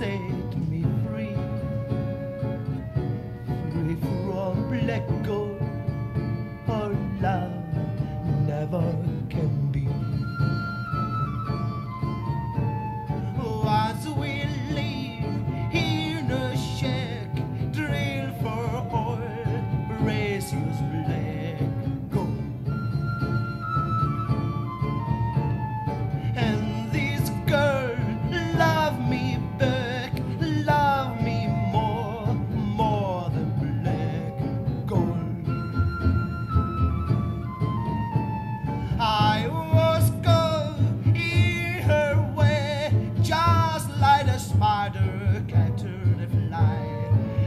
set me free, free from black gold. Like a spider catching a fly,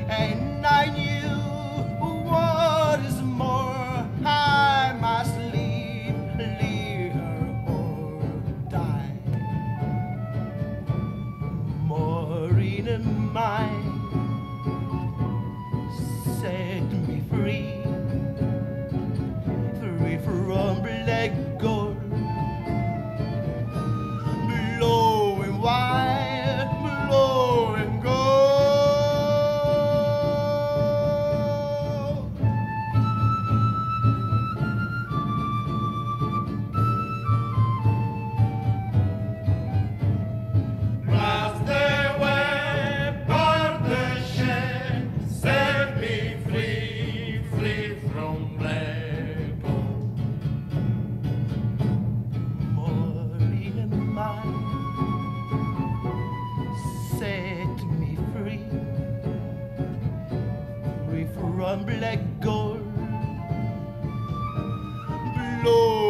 and I knew what is more, I must leave, leave her or die. Maureen and mine set me free free from black gold. Blow